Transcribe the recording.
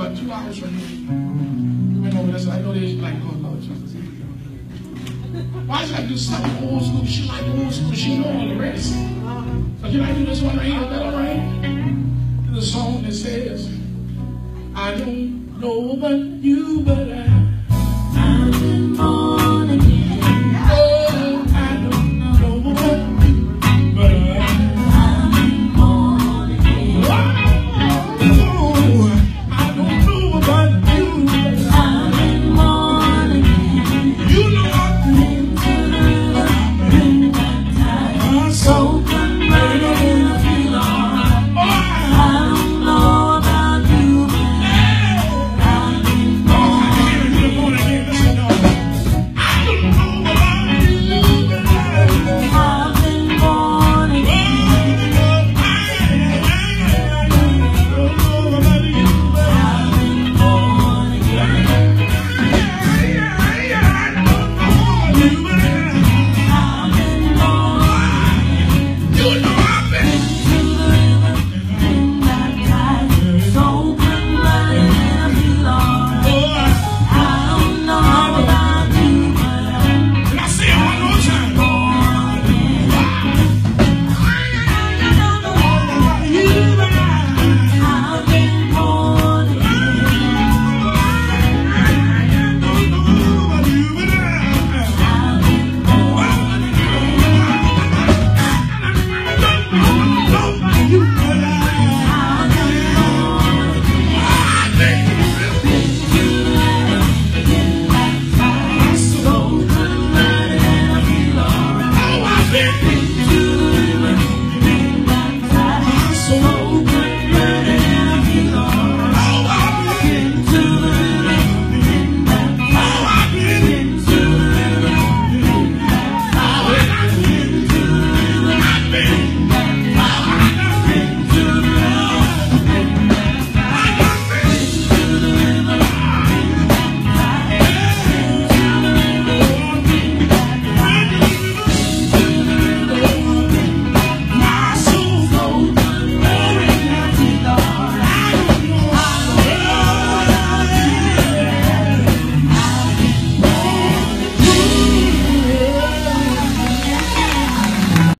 about two hours from here. You went over there, so I know there's like, oh Lord Jesus. Why should I do something old school? She like old school. She know all the rest. So can I do this one right here? That all right? The song that says, I don't know about you, but I so